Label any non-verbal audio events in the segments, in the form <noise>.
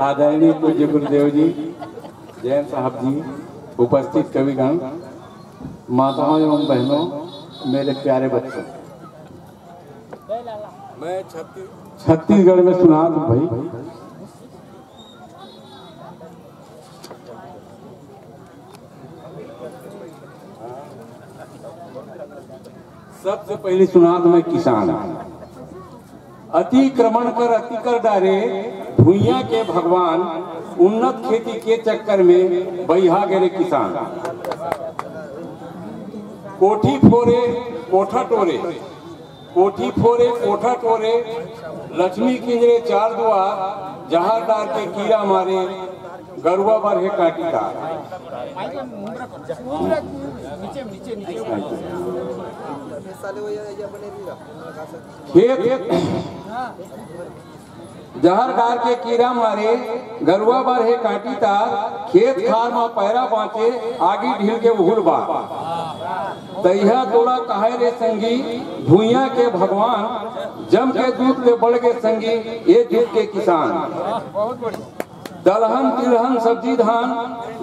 आदरणीय पूज्य गुरुदेव जी, जैन साहब जी, उपस्थित कविगण, माताओं एवं बहनों, मेरे प्यारे बच्चों। मैं छत्तीसगढ़ में सुना दूँ भाई। सबसे पहले सुना दूँ मैं किसान। अतिक्रमण कर अति कर डारे भूया के भगवान उन्नत खेती के चक्कर में बहिहा गए किसान। कोठी फोरे, कोठा टोरे। कोठी फोरे, कोठा टोरे, लक्ष्मी किंजरे चार दुआ जहार डार के कीड़ा मारे गरुआ बरहे काटीदार खेत जहर डार के कीड़ा मारे गरुआ बार है काटी तार खेत खार में पैरा बाँचे, आगी ढील के उहुल बा। तैहा तोड़ा कहे रे संगी? भूया के भगवान, जम के दूध ले बढ़ के संगी, ये जुग के किसान। दलहन, तिलहन, सब्ज़ी, धान,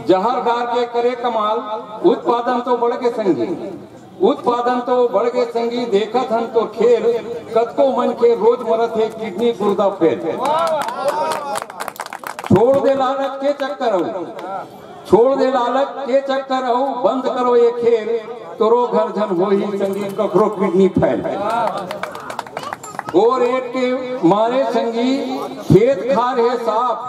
जहर डार के करे कमाल। उत्पादन तो बढ़ के संगी। उत्पादन तो बढ़ के संगी। देखत हन तो खेल। कतको मन के रोज मरत है किडनी गुर्दा फेल छोड़ दे लालच के चक्कर हो। छोड़ दे लालच के चक्कर हो। बंद करो ये खेल। तोरो घर जन हो ही संगी ककरो किडनी फैल। गोर एट के मारे संगी, खेत खार है साफ़।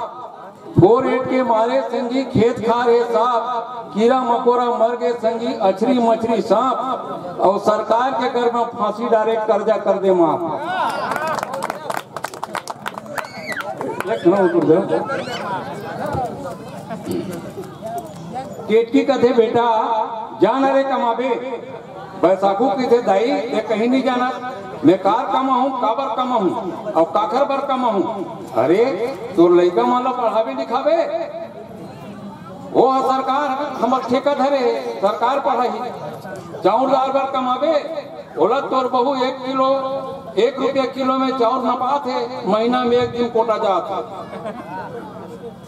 फोर एट के मारे संगी खेत खार है साफ़ कीड़ा मकोड़ा मर गए संगी अछरी मछली सांप, और सरकार के घर में फांसी डाले कर्जा कर दे माफ़ केटकी कथे बेटा? जान अरे कमाबे। बैसाखू की थे दाई ये कहीं नहीं जाना। मैं कार कमा हूँ, काबर कमा हूँ, और काखर बर कमा हूँ। अरे तो लड़का माला पढ़ावे लिखावे। वो सरकार हमर ठेका धरे, सरकार पढ़ाई। चाउर दाल भर कमावे। बोला, तोर बहू एक किलो, एक रुपया किलो में चाउर नपा थे महीना में एक दिन कोटा जात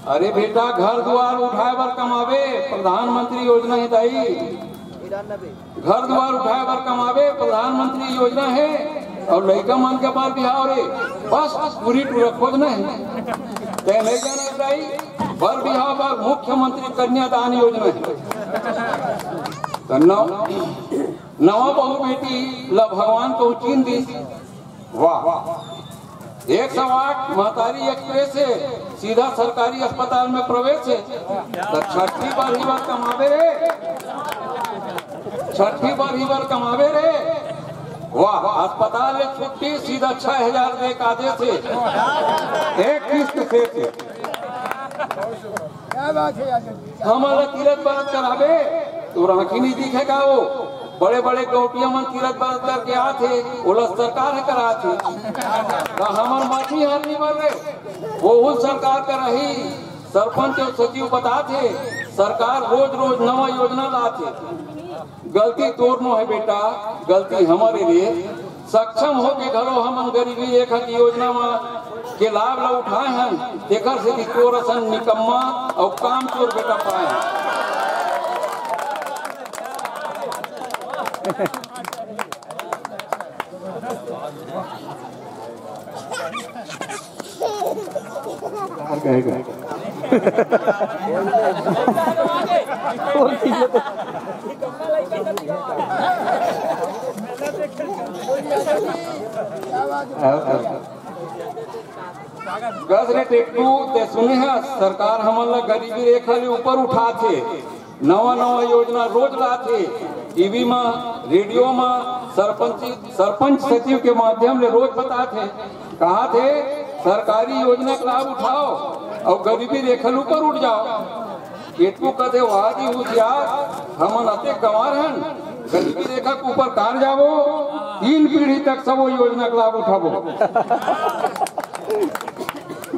अरे बेटा, घर द्वार उठाए बर कमावे, प्रधानमंत्री योजना है दाई। घर द्वार उठाए बर कमावे, प्रधानमंत्री योजना है, और लड़का मन के पास बिहाव रे बस पूरी टूर खोज नहीं। तय नहीं जाना दाई बर बिहाव बर मुख्यमंत्री कन्यादान योजना है। तो नव नवा बहु बेटी ल भगवान को चीन दी। वाह। एक सौ आठ महतारी एक्सप्रेस है, सीधा सरकारी अस्पताल में प्रवेश है। तो छठी बार ही बार कमावे छठी बार ही बार कमावे रे। वाह अस्पताल में छुट्टी सीधा छह हज़ार दे का आदेश है एक किस्त से थे। हमारा तीरथ बरत करावे तो राखी नहीं दिखेगा वो। बड़े बड़े गौटिया मन तीरथ बरत करके आते बोला सरकार है करा थे तो हमार माथी हाथ नहीं बन। रहे वो सरकार का रही। सरपंच और सचिव बताते सरकार रोज रोज नवा योजना लाते। गलती तोड़नो है बेटा। गलती हमारे लिए। सक्षम हो के घरो हम गरीबी एक हक योजना में के लाभ ला उठाए हैं। एकर से निकम्मा और काम चोर बेटा पाए <laughs> और सरकार ला गरीबी रेखा ले ऊपर उठाथे नवा नवा योजना रोज लाथे टीवी में, रेडियो में, सरपंच सरपंच सचिव के माध्यम से रोज बताते, कहा थे, सरकारी योजना का लाभ उठाओ, और गरीबी रेखा ऊपर उठ जाओ। केटू कदे वादी होशियार हमन अते गंवार हन। गरीबी रेखा के ऊपर कार जावो, तीन पीढ़ी तक सब योजना का लाभ उठावो।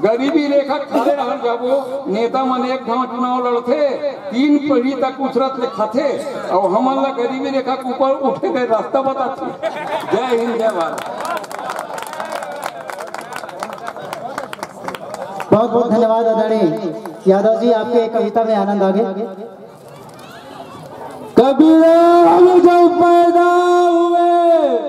गरीबी रेखा खड़े रहल जाबो नेता मन एक ठाव चुनाव लड़थे, तीन पीढ़ी तक उछरत ले खाथे, और हमन ला गरीबी रेखा के ऊपर उठे के रास्ता बताथे। जय हिंद, जय भारत। बहुत बहुत धन्यवाद अदाणी यादव जी, आपके कविता में आनंद आ गए। कबीरा हम जो पैदा हुए।